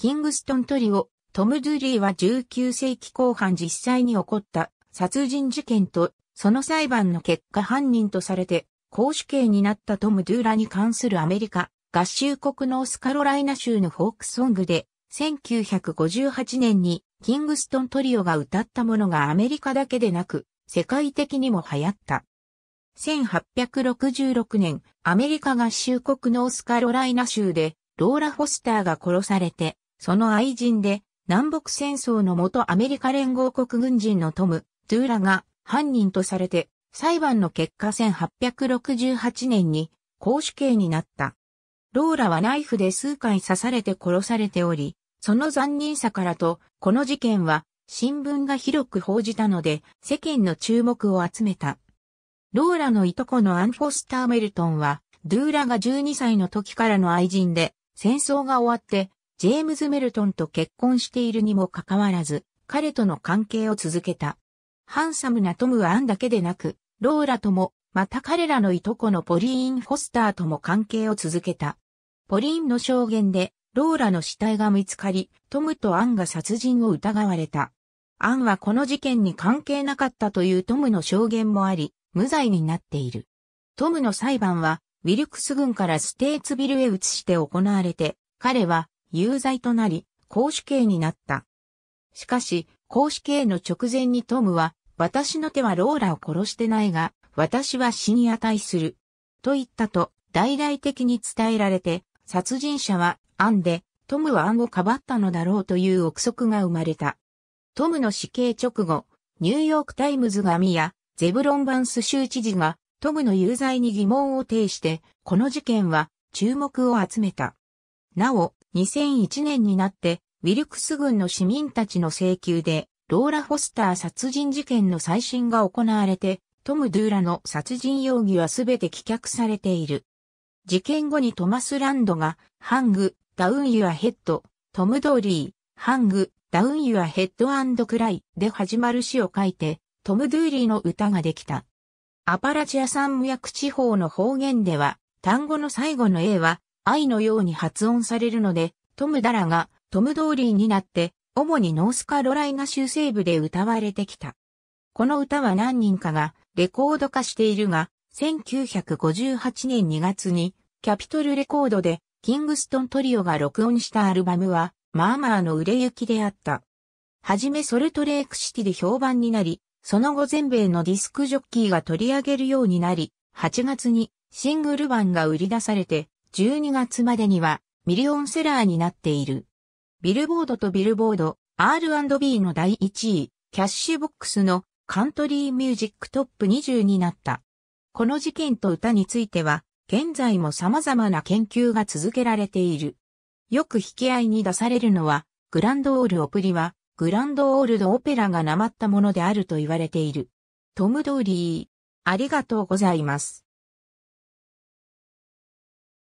キングストントリオ、トム・ドゥリーは19世紀後半実際に起こった殺人事件とその裁判の結果犯人とされて公主刑になったトム・ドゥーラに関するアメリカ合衆国ノースカロライナ州のフォークソングで1958年にキングストントリオが歌ったものがアメリカだけでなく世界的にも流行った。1866年、アメリカ合衆国ノースカロライナ州でローラ・フォスターが殺されて、その愛人で南北戦争の元アメリカ連合国軍人のトム・ドゥーラが犯人とされて、裁判の結果1868年に公主刑になった。ローラはナイフで数回刺されて殺されており、その残忍さからと、この事件は新聞が広く報じたので世間の注目を集めた。ローラのいとこのアン・フォスター・メルトンは、ドゥーラが12歳の時からの愛人で、戦争が終わって、ジェームズ・メルトンと結婚しているにもかかわらず、彼との関係を続けた。ハンサムなトムはアンだけでなく、ローラとも、また彼らのいとこのポリーン・フォスターとも関係を続けた。ポリーンの証言で、ローラの死体が見つかり、トムとアンが殺人を疑われた。アンはこの事件に関係なかったというトムの証言もあり、無罪になっている。トムの裁判は、ウィルクス軍からステーツビルへ移して行われて、彼は有罪となり、公主刑になった。しかし、絞首刑の直前にトムは、私の手はローラを殺してないが、私は死に値する。と言ったと、大々的に伝えられて、殺人者は、アンで、トムはアンをかばったのだろうという憶測が生まれた。トムの死刑直後、ニューヨークタイムズ紙や、ゼブロン・バンス州知事が、トムの有罪に疑問を呈して、この事件は注目を集めた。なお、2001年になって、ウィルクス郡の市民たちの請求で、ローラ・フォスター殺人事件の再審が行われて、トム・ドゥーラの殺人容疑はすべて棄却されている。事件後にトマス・ランドが、 Hang down your head, Tom Dooley, hang down your head cry で始まる詩を書いて、トム・ドゥーリーの歌ができた。アパラチア山脈地方の方言では、単語の最後の A は、 I のように発音されるので、トム・ダラがトム・ドーリーになって、主にノースカロライナ州西部で歌われてきた。この歌は何人かがレコード化しているが、1958年2月にキャピトルレコードでキングストントリオが録音したアルバムは、まあまあの売れ行きであった。はじめソルトレークシティで評判になり、その後全米のディスクジョッキーが取り上げるようになり、8月にシングル版が売り出されて、12月までにはミリオンセラーになっている。ビルボードとビルボード、R&B の第1位、キャッシュボックスのカントリーミュージックトップ20になった。この事件と歌については、現在も様々な研究が続けられている。よく引き合いに出されるのは、グランドオール・オプリは、グランドオールド・オペラがなまったものであると言われている。トム・ドーリー。ありがとうございます。